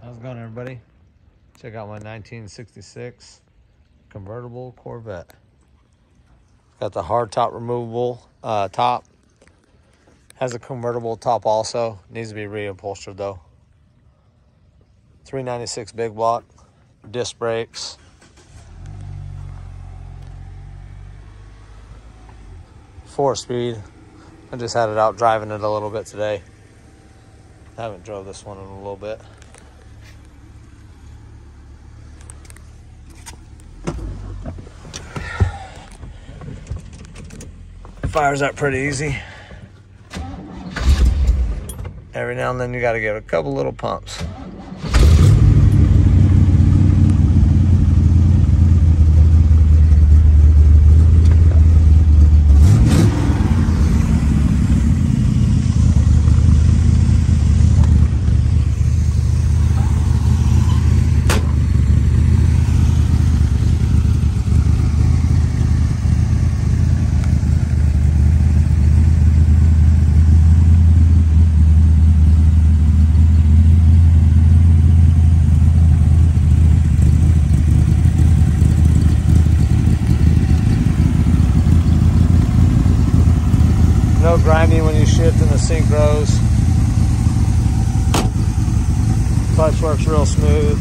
How's it going, everybody? Check out my 1966 convertible Corvette. Got the hard top removable uh, top. Has a convertible top also. Needs to be reupholstered though. 396 big block. Disc brakes. Four speed. I just had it out driving it a little bit today. Haven't drove this one in a little bit. Fires up pretty easy. Every now and then you got to give a couple little pumps. No grimy when you shift and the synchros. Clutch works real smooth.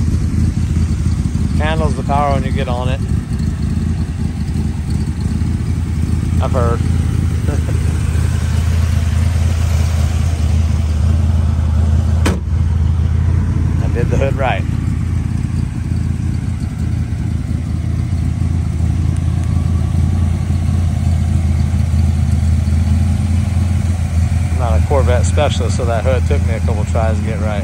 Handles the power when you get on it. I've heard. I did the hood right. not a Corvette specialist, so that hood took me a couple tries to get right.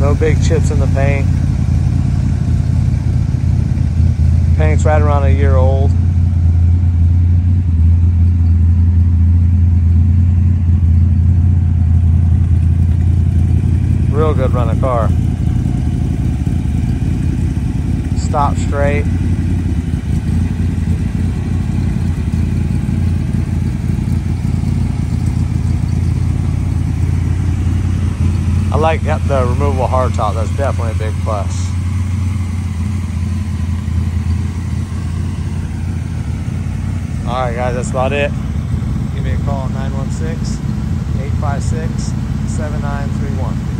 No big chips in the paint. Paint's right around a year old. Real good running car. Stop straight. I like that the removable hardtop. That's definitely a big plus. All right, guys, that's about it. Give me a call at 916 856 7931.